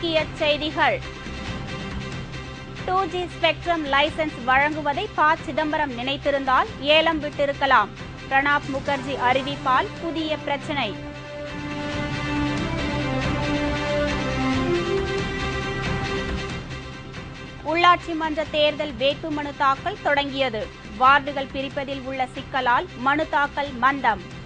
முக்கிய செய்திகள். Two G spectrum licence வழங்குவதை ப சிதம்பரம் நினைத்திருந்தால் ஏலம் விட்டிருக்கலாம். பிரணாப் முகர்ஜி அறிவிப்பால் புதிய பிரச்சனை. உள்ளாட்சி மன்ற தேர்தல் வேட்புமனு தாக்கல் தொடங்கியது. வார்டுகள் பிரிப்பதில் உள்ள சிக்கலால் மனு தாக்கல் மந்தம்.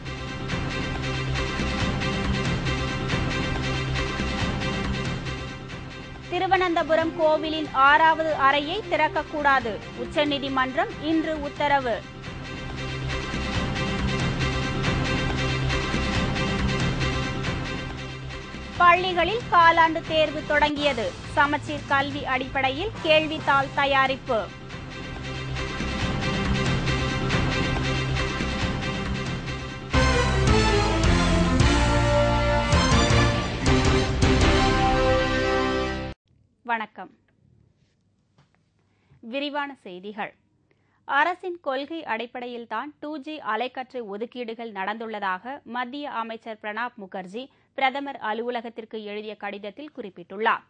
திருவனந்தபுரம் கோவிலின் ஆறாவது அறையை திறக்கக்கூடாது. உச்சநீதிமன்றம் இன்று உத்தரவு. பள்ளிகளில் காலாண்டு தேர்வு தொடங்கியது. சமச்சீர் கல்வி அடிப்படையில் கேள்வித்தாள் தயாரிப்பு. வணக்கம். விரிவான செய்திகள். அரசின் கொள்கை அடிப்படையில்தான் டூ ஜி அலைக்கற்றை ஒதுக்கீடுகள் நடந்துள்ளதாக மத்திய அமைச்சர் பிரணாப் முகர்ஜி பிரதமர் அலுவலகத்திற்கு எழுதிய கடிதத்தில் குறிப்பிட்டுள்ளார்.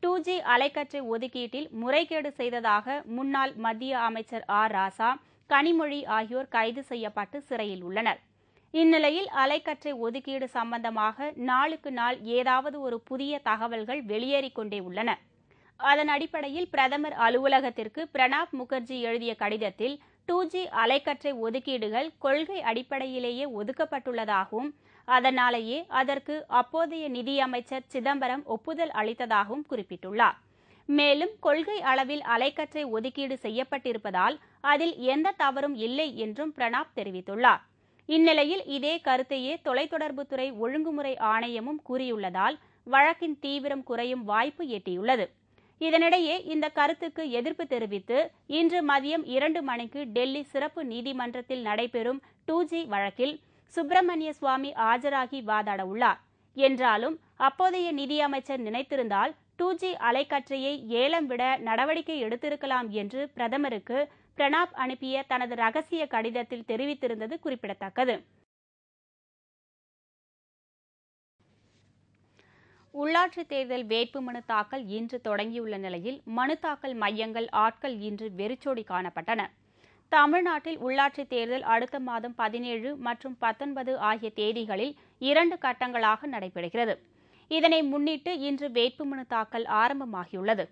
டூ ஜி அலைக்கற்றை ஒதுக்கீட்டில் முறைகேடு செய்ததாக முன்னாள் மத்திய அமைச்சர் ஆர் ராசா கனிமொழி ஆகியோர் கைது செய்யப்பட்டு சிறையில் உள்ளனர். இந்நிலையில் அலைக்கற்றை ஒதுக்கீடு சம்பந்தமாக நாளுக்கு நாள் ஏதாவது ஒரு புதிய தகவல்கள் வெளியேறிக் கொண்டே உள்ளன. அதன் அடிப்படையில் பிரதமர் அலுவலகத்திற்கு பிரணாப் முகர்ஜி எழுதிய கடிதத்தில் டூ ஜி அலைக்கற்றை ஒதுக்கீடுகள் கொள்கை அடிப்படையிலேயே ஒதுக்கப்பட்டுள்ளதாகவும் அதனாலேயே அதற்கு அப்போதைய நிதியமைச்சர் சிதம்பரம் ஒப்புதல் அளித்ததாகவும் குறிப்பிட்டுள்ளார். மேலும் கொள்கை அளவில் அலைக்கற்றை ஒதுக்கீடு செய்யப்பட்டிருப்பதால் அதில் எந்த தவறும் இல்லை என்றும் பிரணாப் தெரிவித்துள்ளார். இந்நிலையில் இதே கருத்தையே தொலைத்தொடர்புத்துறை ஒழுங்குமுறை ஆணையமும் கூறியுள்ளதால் வழக்கின் தீவிரம் குறையும் வாய்ப்பு எட்டியுள்ளது. இதனிடையே இந்த கருத்துக்கு எதிர்ப்பு தெரிவித்து இன்று மதியம் இரண்டு மணிக்கு டெல்லி சிறப்பு நீதிமன்றத்தில் நடைபெறும் டூ ஜி வழக்கில் சுப்பிரமணிய சுவாமி ஆஜராகி வாதாட உள்ளார். என்றாலும் அப்போதைய நிதியமைச்சர் நினைத்திருந்தால் டூ ஜி அலைக்கற்றையை ஏலம் விட நடவடிக்கை எடுத்திருக்கலாம் என்று பிரதமருக்கு பிரணாப் அனுப்பிய தனது ரகசிய கடிதத்தில் தெரிவித்திருந்தது குறிப்பிடத்தக்கது. உள்ளாட்சி தேர்தல் வேட்புமனு தாக்கல் இன்று தொடங்கியுள்ள நிலையில் மனு தாக்கல் மையங்கள் ஆட்கள் இன்று வெறிச்சோடி காணப்பட்டன. தமிழ்நாட்டில் உள்ளாட்சி தேர்தல் அடுத்த மாதம் பதினேழு மற்றும் பத்தொன்பது ஆகிய தேதிகளில் இரண்டு கட்டங்களாக நடைபெறுகிறது. இதனை முன்னிட்டு இன்று வேட்புமனு தாக்கல் ஆரம்பமாகியுள்ளது.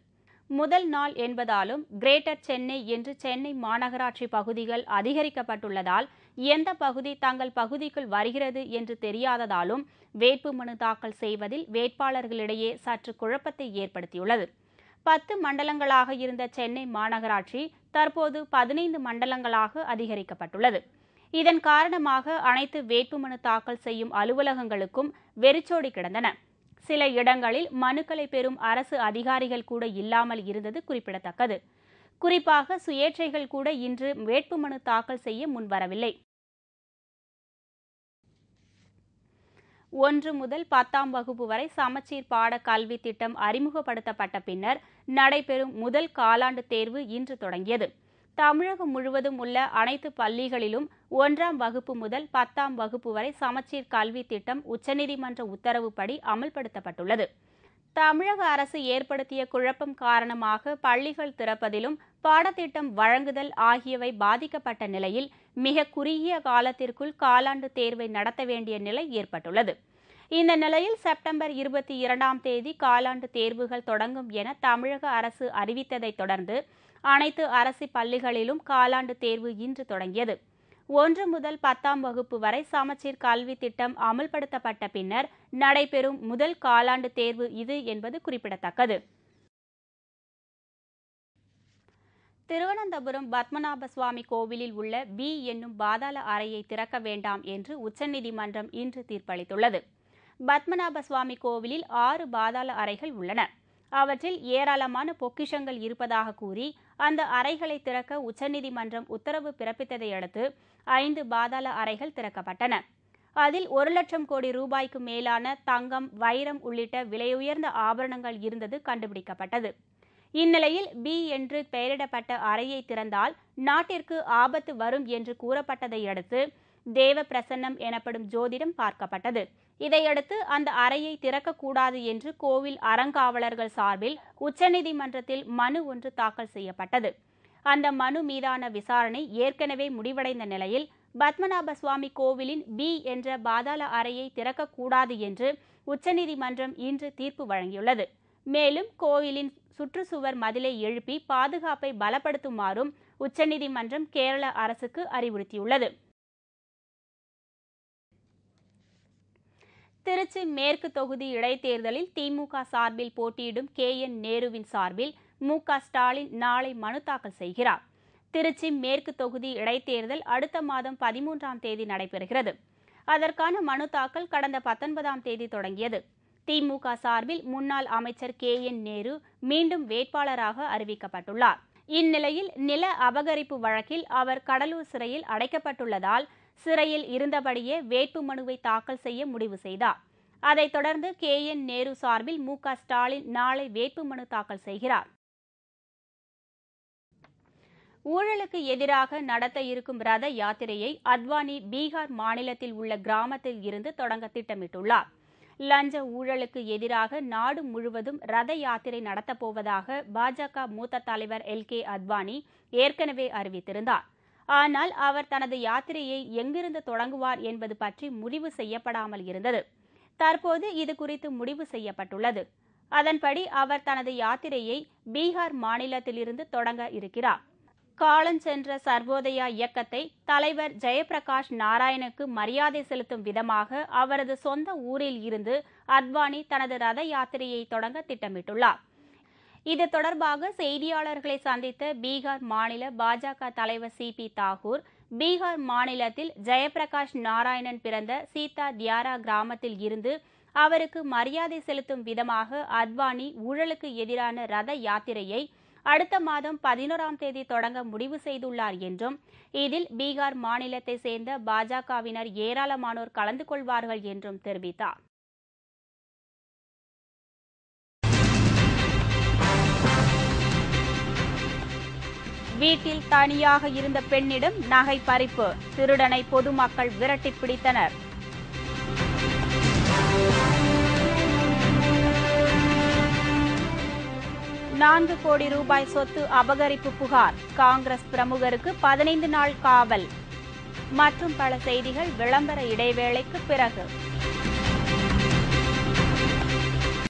முதல் நாள் என்பதாலும் கிரேட்டர் சென்னை என்று சென்னை மாநகராட்சி பகுதிகள் அதிகரிக்கப்பட்டுள்ளதால் எந்த பகுதி தங்கள் பகுதிக்குள் வருகிறது என்று தெரியாததாலும் வேட்புமனு தாக்கல் செய்வதில் வேட்பாளர்களிடையே சற்று குழப்பத்தை ஏற்படுத்தியுள்ளது. பத்து மண்டலங்களாக இருந்த சென்னை மாநகராட்சி தற்போது பதினைந்து மண்டலங்களாக அதிகரிக்கப்பட்டுள்ளது. இதன் காரணமாக அனைத்து வேட்புமனு தாக்கல் செய்யும் அலுவலகங்களுக்கும் வெறிச்சோடி கிடந்தன. சில இடங்களில் மனுக்களை பெறும் அரசு அதிகாரிகள் கூட இல்லாமல் இருந்தது குறிப்பிடத்தக்கது. குறிப்பாக சுயேட்சைகள் கூட இன்று வேட்புமனு தாக்கல் செய்ய முன்வரவில்லை. ஒன்று முதல் பத்தாம் வகுப்பு வரை சமச்சீர் பாட கல்வி திட்டம் அறிமுகப்படுத்தப்பட்ட பின்னர் நடைபெறும் முதல் காலாண்டு தேர்வு இன்று தொடங்கியது. தமிழகம் முழுவதும் உள்ள அனைத்து பள்ளிகளிலும் ஒன்றாம் வகுப்பு முதல் பத்தாம் வகுப்பு வரை சமச்சீர் கல்வி திட்டம் உச்சநீதிமன்ற உத்தரவுப்படி அமல்படுத்தப்பட்டுள்ளது. தமிழக அரசு ஏற்படுத்திய குழப்பம் காரணமாக பள்ளிகள் திறப்பதிலும் பாடத்திட்டம் வழங்குதல் ஆகியவை பாதிக்கப்பட்ட நிலையில் மிக குறுகிய காலத்திற்குள் காலாண்டு தேர்வை நடத்த வேண்டிய நிலை ஏற்பட்டுள்ளது. இந்த நிலையில் செப்டம்பர் இருபத்தி இரண்டாம் தேதி காலாண்டு தேர்வுகள் தொடங்கும் என தமிழக அரசு அறிவித்ததைத் தொடர்ந்து அனைத்து அரசு பள்ளிகளிலும் காலாண்டு தேர்வு இன்று தொடங்கியது. ஒன்று முதல் பத்தாம் வகுப்பு வரை சமச்சீர் கல்வி திட்டம் அமல்படுத்தப்பட்ட பின்னர் நடைபெறும் முதல் காலாண்டு தேர்வு இது என்பது குறிப்பிடத்தக்கது. திருவனந்தபுரம் பத்மநாப சுவாமி கோவிலில் உள்ள பி என்னும் பாதாள அறையை திறக்க வேண்டாம் என்று உச்சநீதிமன்றம் இன்று தீர்ப்பளித்துள்ளது. பத்மநாப சுவாமி கோவிலில் ஆறு பாதாள அறைகள் உள்ளன. அவற்றில் ஏராளமான பொக்கிஷங்கள் இருப்பதாக கூறி அந்த அறைகளை திறக்க உச்சநீதிமன்றம் உத்தரவு பிறப்பித்ததை அடுத்து ஐந்து பாதாள அறைகள் திறக்கப்பட்டன. அதில் ஒரு லட்சம் கோடி ரூபாய்க்கு மேலான தங்கம் வைரம் உள்ளிட்ட விலையுயர்ந்த ஆபரணங்கள் இருந்தது கண்டுபிடிக்கப்பட்டது. இந்நிலையில் பி என்று பெயரிடப்பட்ட அறையை திறந்தால் நாட்டிற்கு ஆபத்து வரும் என்று கூறப்பட்டதை அடுத்து தேவ பிரசன்னம் எனப்படும் ஜோதிடம் பார்க்கப்பட்டது. இதையடுத்து அந்த அறையை திறக்கக்கூடாது என்று கோவில் அறங்காவலர்கள் சார்பில் உச்சநீதிமன்றத்தில் மனு ஒன்று தாக்கல் செய்யப்பட்டது. அந்த மனு மீதான விசாரணை ஏற்கனவே முடிவடைந்த நிலையில் பத்மநாப சுவாமி கோவிலின் பி என்ற பாதாள அறையை திறக்கக்கூடாது என்று உச்சநீதிமன்றம் இன்று தீர்ப்பு வழங்கியுள்ளது. மேலும் கோயிலின் சுற்றுச்சுவர் மதிலை எழுப்பி பாதுகாப்பை பலப்படுத்துமாறும் உச்சநீதிமன்றம் கேரள அரசுக்கு அறிவுறுத்தியுள்ளது. திருச்சி மேற்கு தொகுதி இடைத்தேர்தலில் திமுக சார்பில் போட்டியிடும் கே என் நேருவின் சார்பில் மு க ஸ்டாலின் நாளை மனு தாக்கல் செய்கிறார். திருச்சி மேற்கு தொகுதி இடைத்தேர்தல் அடுத்த மாதம் பதிமூன்றாம் தேதி நடைபெறுகிறது. அதற்கான மனு தாக்கல் கடந்த பத்தொன்பதாம் தேதி தொடங்கியது. திமுக சார்பில் முன்னாள் அமைச்சர் கே என் நேரு மீண்டும் வேட்பாளராக அறிவிக்கப்பட்டுள்ளார். இந்நிலையில் நில அபகரிப்பு வழக்கில் அவர் கடலூர் சிறையில் அடைக்கப்பட்டுள்ளதால் சிறையில் இருந்தபடியே வேட்புமனுவை தாக்கல் செய்ய முடிவு செய்தார். அதைத் தொடர்ந்து கே. என். நேரு சார்பில் மு. க. ஸ்டாலின் நாளை வேட்புமனு தாக்கல் செய்கிறார். ஊழலுக்கு எதிராக நடத்த இருக்கும் ரத யாத்திரையை அத்வானி பீகார் மாநிலத்தில் உள்ள கிராமத்தில் இருந்து தொடங்க திட்டமிட்டுள்ளார். லஞ்ச ஊழலுக்கு எதிராக நாடு முழுவதும் ரத யாத்திரை நடத்தப்போவதாக பாஜக மூத்த தலைவர் எல். கே. அத்வானி ஏற்கனவே அறிவித்திருந்தார். ஆனால் அவர் தனது யாத்திரையை எங்கிருந்து தொடங்குவார் என்பது பற்றி முடிவு செய்யப்படாமல் இருந்தது. தற்போது இது குறித்து முடிவு செய்யப்பட்டுள்ளது. அதன்படி அவர் தனது யாத்திரையை பீகார் மாநிலத்திலிருந்து தொடங்க இருக்கிறார். காலஞ்சென்ற சர்வோதயா இயக்கத்தை தலைவர் ஜெயபிரகாஷ் நாராயணுக்கு மரியாதை செலுத்தும் விதமாக அவரது சொந்த ஊரில் இருந்து அத்வானி தனது ரத யாத்திரையை தொடங்க திட்டமிட்டுள்ளார். இது தொடர்பாக செய்தியாளர்களை சந்தித்த பீகார் மாநில பாஜக தலைவர் சி பி தாகூர் பீகார் மாநிலத்தில் ஜெயபிரகாஷ் நாராயணன் பிறந்த சீதா தியாரா கிராமத்தில் இருந்து அவருக்கு மரியாதை செலுத்தும் விதமாக அத்வானி ஊழலுக்கு எதிரான ரத யாத்திரையை அடுத்த மாதம் பதினோராம் தேதி தொடங்க முடிவு செய்துள்ளார் என்றும் இதில் பீகார் மாநிலத்தை சேர்ந்த பாஜகவினர் ஏராளமானோர் கலந்து கொள்வார்கள் என்றும் தெரிவித்தார். வீட்டில் தனியாக இருந்த பெண்ணிடம் நகை பறிப்பு. திருடனை பொதுமக்கள் விரட்டி பிடித்தனர். நான்கு கோடி ரூபாய் சொத்து அபகரிப்பு புகார். காங்கிரஸ் பிரமுகருக்கு பதினைந்து நாள் காவல். மற்றும் பல செய்திகள் விளம்பர இடைவேளைக்கு பிறகு.